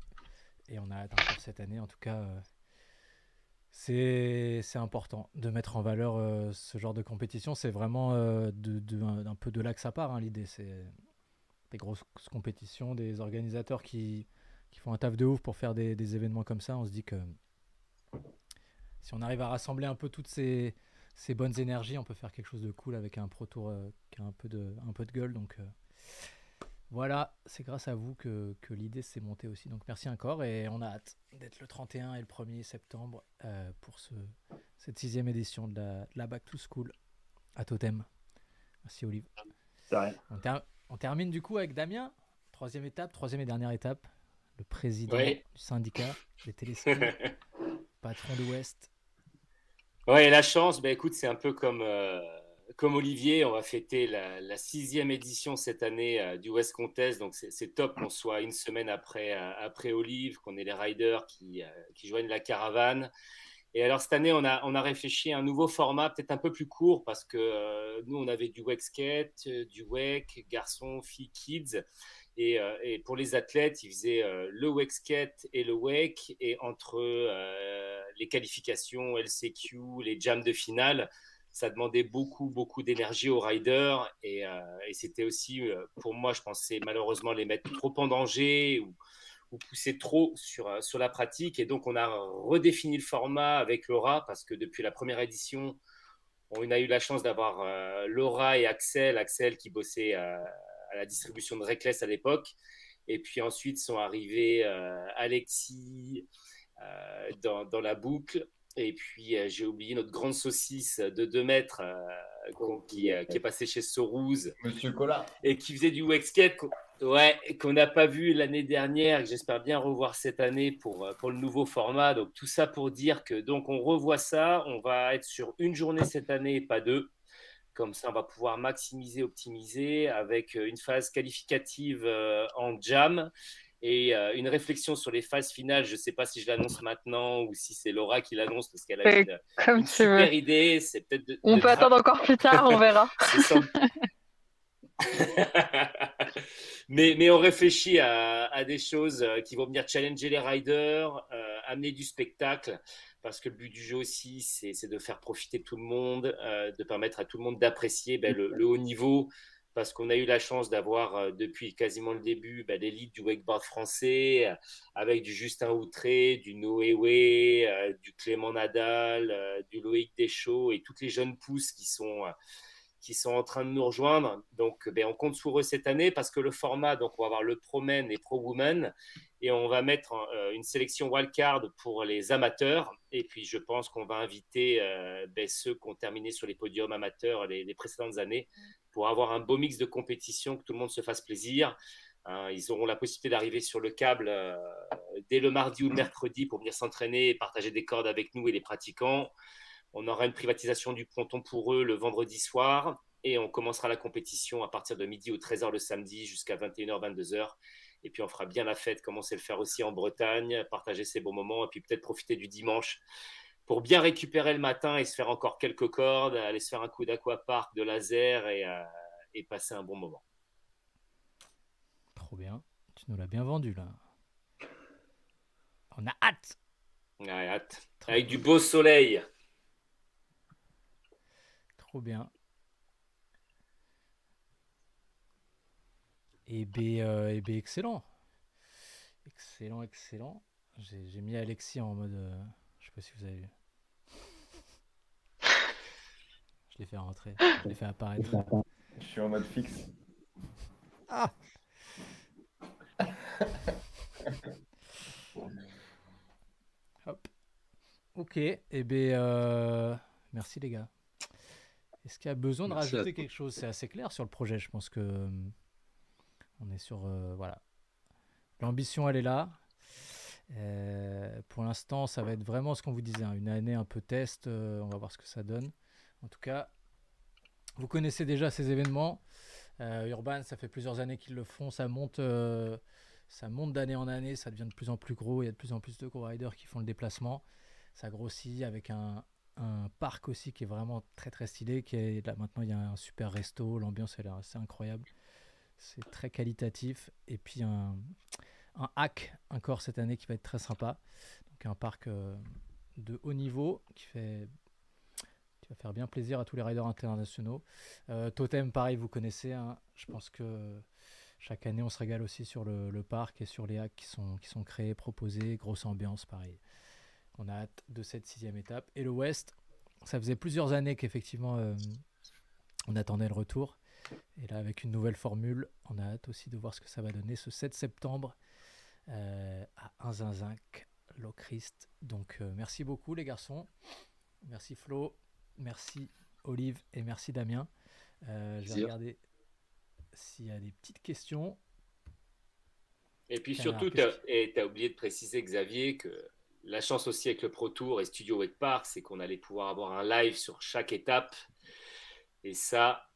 Et on a hâte encore cette année. En tout cas, euh, c'est important de mettre en valeur euh, ce genre de compétition. C'est vraiment de, un, peu de là que ça part. Hein, l'idée, c'est des grosses compétitions, des organisateurs qui, qui, font un taf de ouf pour faire des, des événements comme ça. On se dit que si on arrive à rassembler un peu toutes ces ces bonnes énergies, on peut faire quelque chose de cool avec un Pro Tour euh, qui a un peu de, un peu de gueule. Donc euh, voilà, c'est grâce à vous que, l'idée s'est montée aussi. Donc merci encore et on a hâte d'être le 31 et le 1er septembre euh, pour ce, cette sixième édition de la, Back to School à Totem. Merci Olive. On, termine du coup avec Damien. Troisième étape, troisième et dernière étape. Le président du syndicat des téléscopies, <laughs> patron de West. Ouais, la chance, ben écoute, c'est un peu comme, euh, comme Olivier. On va fêter la, sixième édition cette année euh, du West Contest. Donc, c'est top qu'on soit une semaine après, euh, après Olive, qu'on ait les riders qui, qui joignent la caravane. Et alors, cette année, on a, on a réfléchi à un nouveau format, peut-être un peu plus court, parce que nous, on avait du wake skate, du wake, garçons, filles, kids. Euh, et, pour les athlètes, ils faisaient euh, le wake skate et le wake. Et entre euh, les qualifications, LCQ, les jams de finale, ça demandait beaucoup, beaucoup d'énergie aux riders. Et, c'était aussi, pour moi, je pensais malheureusement les mettre trop en danger pousser trop sur, sur la pratique. Et donc, on a redéfini le format avec Laura parce que depuis la première édition, on a eu la chance d'avoir Laura et Axel. Axel qui bossait à la distribution de Reckless à l'époque. Et puis ensuite sont arrivés euh, Alexis euh, dans, dans, la boucle. Et puis euh, j'ai oublié notre grande saucisse de 2 mètres qui, qui, est passée chez Sorouz. Monsieur Collat. Et qui faisait du skate Ouais, qu'on n'a pas vu l'année dernière, que j'espère bien revoir cette année pour, pour le nouveau format. Donc tout ça pour dire que donc on revoit ça, on va être sur une journée cette année et pas deux. Comme ça, on va pouvoir maximiser, optimiser avec euh, une phase qualificative euh, en jam et euh, une réflexion sur les phases finales. Je ne sais pas si je l'annonce maintenant ou si c'est Laura qui l'annonce parce qu'elle a une, super idée. C'est peut-être. on peut attendre encore plus tard, on verra. <laughs> <laughs> mais, on réfléchit à, des choses qui vont venir challenger les riders, amener du spectacle parce que le but du jeu aussi, c'est de faire profiter tout le monde, euh, de permettre à tout le monde d'apprécier ben, le, haut niveau, parce qu'on a eu la chance d'avoir euh, depuis quasiment le début ben, l'élite du wakeboard français, euh, avec du Justin Outré, du Noé du Clément Nadal, du Loïc Deschaux et toutes les jeunes pousses qui sont qui sont en train de nous rejoindre. Donc, ben, on compte sur eux cette année parce que le format, donc on va avoir le Pro Men et Pro Woman. Et on va mettre une sélection wildcard pour les amateurs. Et puis, je pense qu'on va inviter ben, ceux qui ont terminé sur les podiums amateurs les, précédentes années pour avoir un beau mix de compétition, que tout le monde se fasse plaisir. Hein, ils auront la possibilité d'arriver sur le câble dès le mardi ou le mercredi pour venir s'entraîner et partager des cordes avec nous et les pratiquants. On aura une privatisation du ponton pour eux le vendredi soir et on commencera la compétition à partir de midi ou 13h le samedi jusqu'à 21h, 22h. Et puis on fera bien la fête, comme on sait le faire aussi en Bretagne, partager ces bons moments et puis peut-être profiter du dimanche pour bien récupérer le matin et se faire encore quelques cordes, aller se faire un coup d'aquapark, de laser et, euh, et passer un bon moment. Trop bien. Tu nous l'as bien vendu là. On a hâte. On a hâte. Avec du beau soleil. Trop bien. Et B, euh, et B excellent. Excellent, excellent. J'ai mis Alexis en mode. Euh, je sais pas si vous avez vu. Je l'ai fait rentrer. Je l'ai fait apparaître. Je suis en mode fixe. Ah Hop. Ok. Et eh B, euh, merci les gars. Est-ce qu'il y a besoin de rajouter quelque chose? C'est assez clair sur le projet. Je pense que euh, on est sur euh, voilà. L'ambition, elle est là. Euh, pour l'instant, ça va être vraiment ce qu'on vous disait, hein, une année un peu test. on va voir ce que ça donne. En tout cas, vous connaissez déjà ces événements. Urban, ça fait plusieurs années qu'ils le font. Ça monte, ça monte d'année en année. Ça devient de plus en plus gros. Il y a de plus en plus de gros riders qui font le déplacement. Ça grossit avec un, un parc aussi qui est vraiment très très stylé. Qui est, là maintenant, il y a un super resto, l'ambiance est assez incroyable. C'est très qualitatif. Et puis un, hack encore cette année qui va être très sympa. Donc un parc euh, de haut niveau qui fait qui va faire bien plaisir à tous les riders internationaux. Euh, Totem, pareil, vous connaissez. Hein. Je pense que chaque année, on se régale aussi sur le, le, parc et sur les hacks qui sont, qui sont créés, proposés. Grosse ambiance, pareil. On a hâte de cette sixième étape. Et le West, ça faisait plusieurs années qu'effectivement euh, on attendait le retour. Et là, avec une nouvelle formule, on a hâte aussi de voir ce que ça va donner ce 7 septembre euh, à Inzinzinc, Locrist. Donc, euh, merci beaucoup, les garçons. Merci Flo, merci Olive et merci Damien. je vais regarder s'il y a des petites questions. Et puis surtout, tu as, oublié de préciser, Xavier, que la chance aussi avec le Pro Tour et Studio Wake Park, c'est qu'on allait pouvoir avoir un live sur chaque étape. Et ça,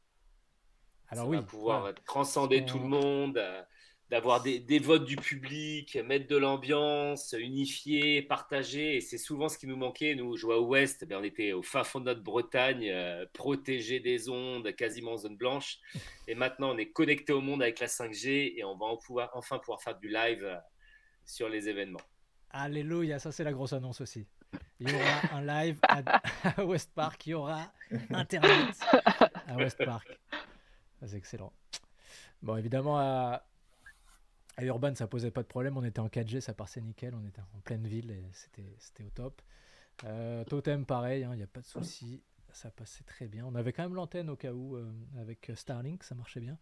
Alors oui, va pouvoir transcender tout le monde, euh, d'avoir des, votes du public, mettre de l'ambiance, unifier, partager. Et c'est souvent ce qui nous manquait. Nous, jouons à Ouest, ben, on était au fin fond de notre Bretagne, euh, protégé des ondes, quasiment en zone blanche. Et maintenant, on est connecté au monde avec la 5G et on va pouvoir, enfin pouvoir faire du live euh, sur les événements. Alléluia, ça c'est la grosse annonce aussi. Il y aura un live à, <laughs> West Park, il y aura Internet à West Park. C'est excellent. Bon, évidemment, à, Urban, ça posait pas de problème. On était en 4G, ça passait nickel. On était en pleine ville et c'était au top. Euh, Totem, pareil, il hein, n'y a pas de souci. Ça passait très bien. On avait quand même l'antenne au cas où euh, avec Starlink, ça marchait bien.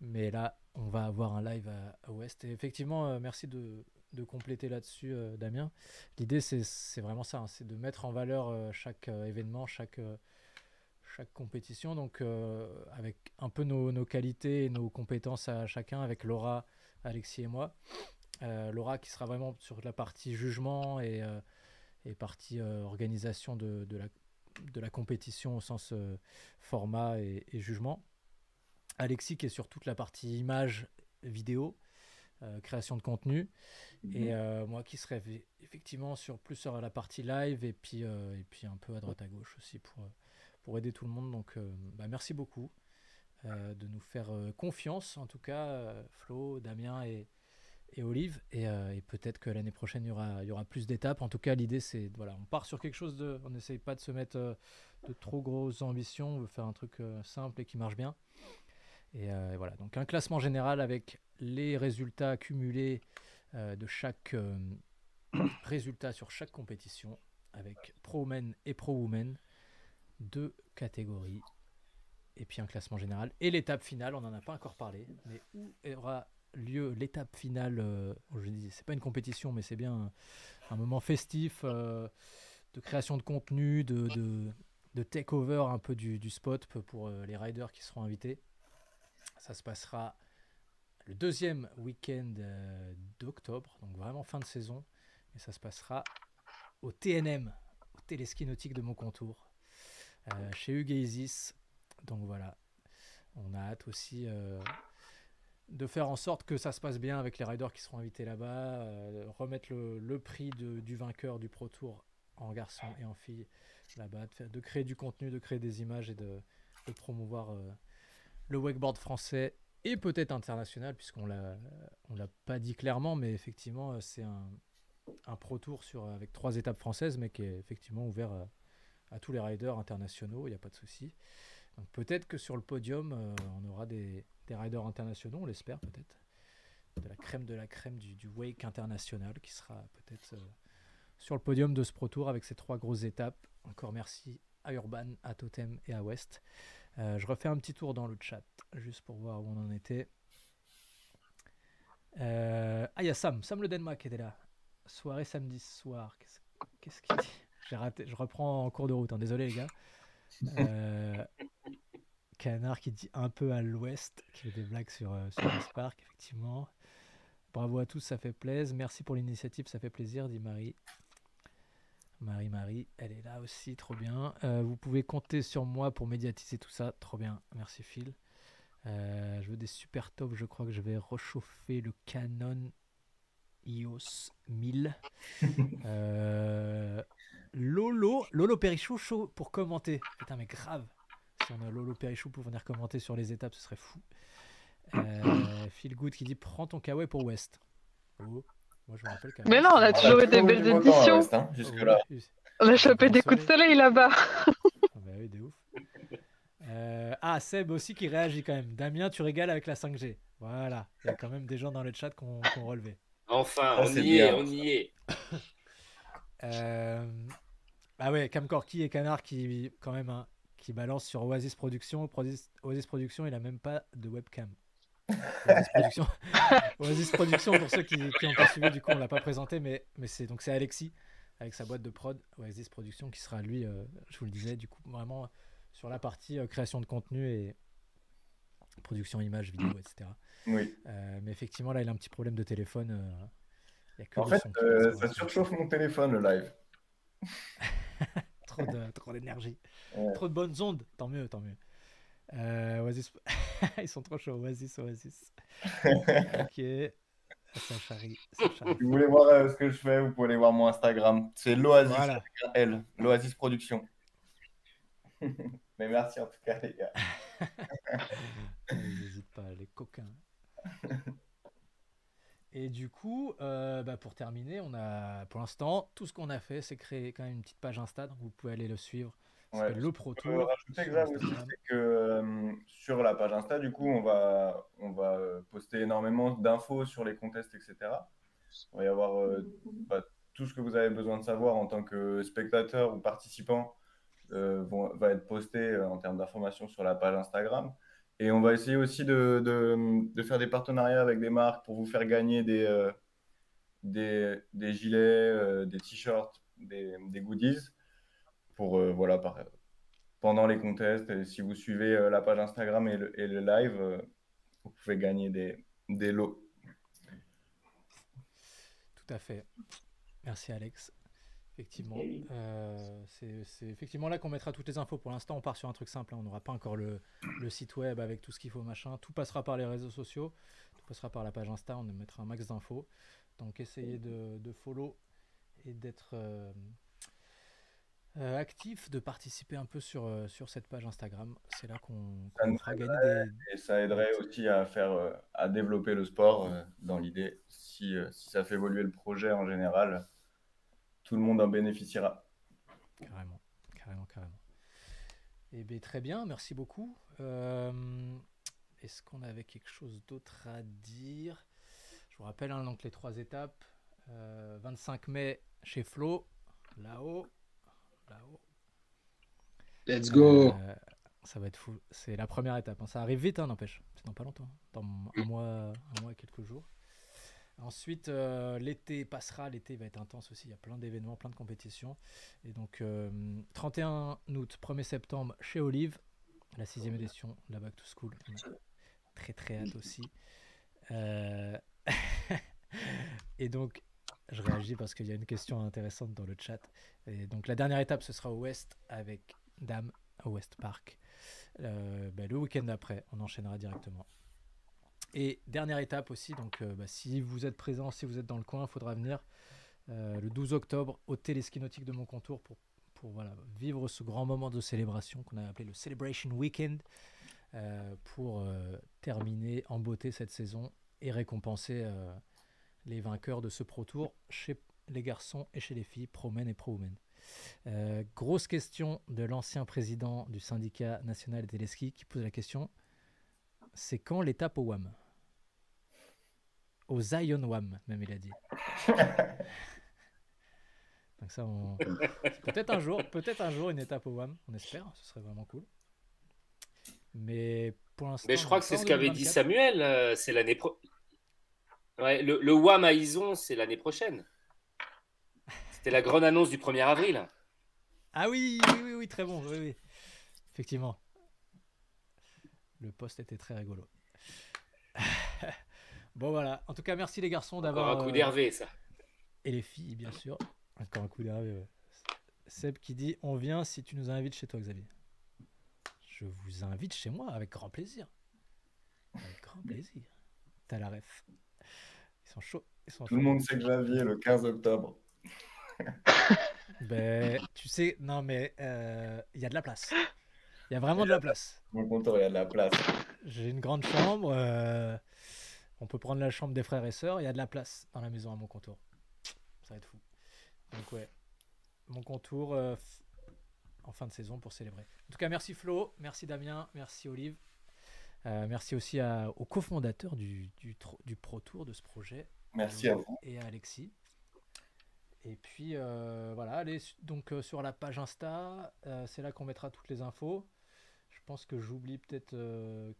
Mais là, on va avoir un live à, West. Et effectivement, euh, merci de, de compléter là-dessus, euh, Damien. L'idée, c'est vraiment ça, hein, c'est de mettre en valeur euh, chaque euh, événement, chaque, chaque compétition. Donc, avec un peu nos, qualités et nos compétences à chacun, avec Laura, Alexis et moi. Laura qui sera vraiment sur la partie jugement et, et partie organisation de, de, la, de la compétition au sens format et, et, jugement. Alexis qui est sur toute la partie image, vidéo. Euh, création de contenu. Et mhm. euh, moi qui serais effectivement sur plus sur la partie live et puis, euh, et puis un peu à droite à gauche aussi pour, pour aider tout le monde. Donc bah, merci beaucoup de nous faire confiance, en tout cas, Flo, Damien et, et Olive. Et, et peut-être que l'année prochaine, il y aura, y aura plus d'étapes. En tout cas, l'idée, c'est voilà, on part sur quelque chose de. On n'essaye pas de se mettre de trop grosses ambitions. On veut faire un truc simple et qui marche bien. Et, et, voilà, donc un classement général avec les résultats cumulés euh, de chaque euh, <coughs> résultat sur chaque compétition avec Pro Men et Pro Women, deux catégories, et puis un classement général. Et l'étape finale, on n'en a pas encore parlé, mais où aura lieu l'étape finale. Euh, je dis, c'est pas une compétition, mais c'est bien un, moment festif euh, de création de contenu, de, de, de take-over un peu du, du spot pour les riders qui seront invités. Ça se passera le deuxième week-end d'octobre, donc vraiment fin de saison. Et ça se passera au TNM, au téléski nautique de Montcontour, chez Hugues Donc voilà, on a hâte aussi de faire en sorte que ça se passe bien avec les riders qui seront invités là-bas, euh, remettre le, prix du vainqueur du Pro Tour en garçon et en fille là-bas, de, créer du contenu, de créer des images et de, promouvoir euh, le wakeboard français et peut-être international, puisqu'on l'a, on l'a pas dit clairement, mais effectivement, euh, c'est un, Pro Tour sur, avec trois étapes françaises, mais qui est effectivement ouvert à, tous les riders internationaux, il n'y a pas de souci. Donc peut-être que sur le podium, on aura des, riders internationaux, on l'espère peut-être. De la crème de la crème du, wake international qui sera peut-être euh, sur le podium de ce Pro Tour avec ces trois grosses étapes. Encore merci à Urban, à Totem et à West. Euh, je refais un petit tour dans le chat juste pour voir où on en était. Euh, ah, il y a Sam, Sam le Denmark qui était là. Soirée samedi soir. Qu'est-ce qu'il dit? Je reprends en cours de route. Hein. Désolé les gars. Euh, Canard qui dit un peu à l'ouest, qui fait des blagues sur, sur Spark, effectivement. Bravo à tous, ça fait plaisir. Merci pour l'initiative, ça fait plaisir, dit Marie. Marie, Marie, elle est là aussi, trop bien. Euh, vous pouvez compter sur moi pour médiatiser tout ça, trop bien. Merci Phil. Euh, je veux des super tops, je crois que je vais réchauffer le Canon iOS 1000. <laughs> Lolo, Lolo Perichou chaud pour commenter. Putain, mais grave. Si on a Lolo Perichou pour venir commenter sur les étapes, ce serait fou. Euh, Phil Good qui dit Prends ton kawaii pour West. Oh, moi je me rappelle Mais non, on a toujours eu des belles éditions. Hein, jusque là. On a chopé des coups de soleil là-bas. Ah bah oui, des ouf. Euh, ah, Seb aussi qui réagit quand même. Damien, tu régales avec la 5G. Voilà, il y a quand même des gens dans le chat qui ont, relevé. Enfin, on, y est, on y est. <coughs> euh... Ah ouais, Camcorky et Canard qui, quand même, hein, qui balance sur Oasis Production. Oasis Production, il a même pas de webcam. Oasis Production, <laughs> Oasis Production pour ceux qui n'ont pas suivi, du coup, on l'a pas présenté, mais, mais c'est donc c'est Alexis avec sa boîte de prod, Oasis Production, qui sera lui, euh, je vous le disais, du coup, vraiment sur la partie euh, création de contenu et production image, vidéo, etc. Oui. Euh, mais effectivement, là, il a un petit problème de téléphone. en fait, ça surchauffe mon téléphone, le live. <laughs> trop d'énergie. Trop de bonnes ondes. Tant mieux, tant mieux. Euh, Oasis. <laughs> Ils sont trop chauds. Oasis, Oasis. <laughs> ok. Ça charrie, Si vous voulez voir euh, ce que je fais, vous pouvez aller voir mon Instagram. C'est l'Oasis. Voilà. L. L'Oasis Production. <laughs> Mais merci en tout cas, les gars. N'hésite pas, les coquins. Et du coup, euh, bah pour terminer, on a pour l'instant tout ce qu'on a fait, c'est créer quand même une petite page Insta, donc vous pouvez aller le suivre. Ouais, le Pro Tour. Rajouter que aussi, que euh, sur la page Insta, du coup, on va, on va euh, poster énormément d'infos sur les contests, etc. Il va y avoir bah, tout ce que vous avez besoin de savoir en tant que spectateur ou participant vont, va être posté en termes d'informations sur la page Instagram. Et on va essayer aussi de, de, faire des partenariats avec des marques pour vous faire gagner des, euh, des, des, gilets, euh, des t-shirts, des, des, goodies pour, euh, voilà, par, pendant les contests. Et si vous suivez la page Instagram et le, et le live, vous pouvez gagner des, des lots. Tout à fait. Merci Alex. Effectivement. Euh, c'est effectivement là qu'on mettra toutes les infos. Pour l'instant, on part sur un truc simple. Hein. On n'aura pas encore le, site web avec tout ce qu'il faut, machin. Tout passera par les réseaux sociaux. Tout passera par la page Insta. On mettra un max d'infos. Donc, essayez de, follow et d'être euh, euh, actif, de participer un peu sur, sur cette page Instagram. C'est là qu'on fera gagner des. Et ça aiderait aussi à faire, à développer le sport dans l'idée. Si, si ça fait évoluer le projet en général tout le monde en bénéficiera. Carrément, carrément, carrément. Eh bien, très bien, merci beaucoup. Euh, est-ce qu'on avait quelque chose d'autre à dire? Je vous rappelle hein, donc les trois étapes. 25 euh, mai chez Flo, là-haut, là-haut. Let's go. Euh, ça va être fou. C'est la première étape. Hein. Ça arrive vite, hein, n'empêche. C'est dans pas longtemps. Dans un mois, un mois et quelques jours. Ensuite, euh, l'été passera, l'été va être intense aussi, il y a plein d'événements, plein de compétitions. Et donc, 31 août, 1er septembre, chez Olive, la sixième édition de la Back to School. Très très hâte aussi. <laughs> et donc, je réagis parce qu'il y a une question intéressante dans le chat. Et donc, la dernière étape, ce sera au Ouest avec Dame au West Park. Euh, bah, le week-end d'après, on enchaînera directement. Et dernière étape aussi, donc euh, bah, si vous êtes présent, si vous êtes dans le coin, il faudra venir euh, le 12 octobre au téléski nautique de mon contour pour, pour vivre ce grand moment de célébration qu'on a appelé le Celebration Weekend pour terminer en beauté cette saison et récompenser les vainqueurs de ce Pro Tour chez les garçons et chez les filles, Pro Men et Pro Women. Euh, grosse question de l'ancien président du syndicat national des téléski qui pose la question c'est quand l'étape au WAM? Au Zion WAM, même il a dit. <laughs> Donc ça, peut-être un jour, peut-être un jour une étape au WAM, on espère, ce serait vraiment cool. Mais pour l'instant. Mais je crois que c'est ce qu'avait dit Samuel, euh, c'est l'année pro... le, le WAM à Ison, c'est l'année prochaine. C'est la grande annonce du 1er avril. Ah oui, oui, oui, très bon. Oui, oui. Effectivement. Le poste était très rigolo. <laughs> bon, voilà. En tout cas, merci les garçons d'avoir. Encore un coup d'Hervé, ça. Et les filles, bien sûr. Encore un coup d'Hervé. Seb qui dit On vient si tu nous invites chez toi, Xavier. Je vous invite chez moi avec grand plaisir. Avec grand plaisir. T'as la ref. Ils sont chauds. Tout le monde sait Xavier le 15 octobre. ben, tu sais, non, mais euh, il y a de la place. Il y a vraiment de la place. Mon contour, il y a de la place. J'ai une grande chambre. Euh, on peut prendre la chambre des frères et sœurs. Il y a de la place dans la maison à mon contour. Ça va être fou. Donc, ouais. Mon contour euh, en fin de saison pour célébrer. En tout cas, merci Flo, merci Damien, merci Olive. Merci aussi à, au cofondateur du, du, du, Pro Tour de ce projet. Merci à vous. Et à Alexis. Et puis euh, voilà, allez donc euh, sur la page Insta, euh, c'est là qu'on mettra toutes les infos. Je pense que j'oublie peut-être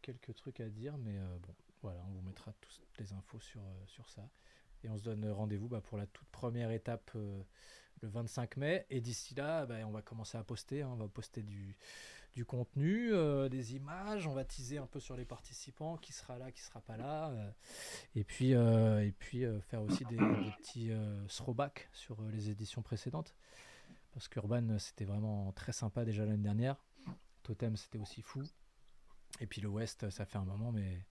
quelques trucs à dire, mais bon, voilà, on vous mettra toutes les infos sur, sur ça. Et on se donne rendez-vous bah, pour la toute première étape le 25 mai. Et d'ici là, bah, on va commencer à poster. Hein. on va poster du, du contenu, euh, des images, on va teaser un peu sur les participants, qui sera là, qui sera pas là, euh, et puis, euh, et puis faire aussi des, petits throwbacks sur les éditions précédentes, parce qu'Urban c'était vraiment très sympa déjà l'année dernière, Totem c'était aussi fou, et puis le West ça fait un moment, mais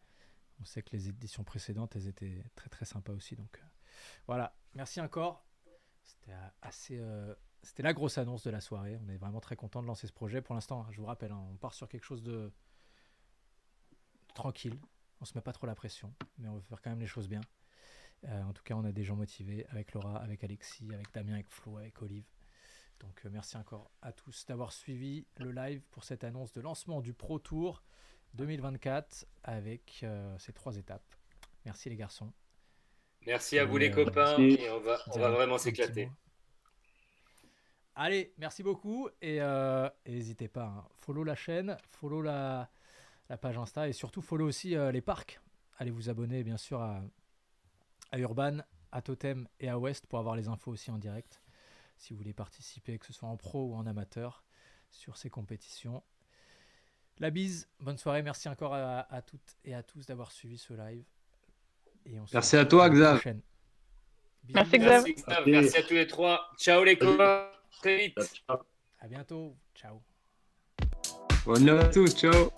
on sait que les éditions précédentes elles étaient très très sympas aussi, donc voilà, merci encore, c'était assez c'était la grosse annonce de la soirée. On est vraiment très content de lancer ce projet. Pour l'instant, je vous rappelle, hein, on part sur quelque chose de tranquille. On se met pas trop la pression, mais on veut faire quand même les choses bien. Euh, en tout cas, on a des gens motivés avec Laura, avec Alexis, avec Damien, avec Flo, avec Olive. Donc euh, merci encore à tous d'avoir suivi le live pour cette annonce de lancement du Pro Tour 2024 avec euh, ces trois étapes. Merci les garçons. Merci à vous les copains et on va, on va vraiment s'éclater. Allez, merci beaucoup et, euh, n'hésitez pas, hein. follow la chaîne, follow la, page Insta et surtout follow aussi euh, les parcs. Allez vous abonner bien sûr à, Urban, à Totem et à West pour avoir les infos aussi en direct si vous voulez participer, que ce soit en pro ou en amateur, sur ces compétitions. La bise, bonne soirée, merci encore à, toutes et à tous d'avoir suivi ce live. Et on merci à toi, Xav. Merci, Xav. Merci à tous les trois. Ciao les copains. Très vite. À bientôt. Ciao. Bonne nuit à tous. Ciao.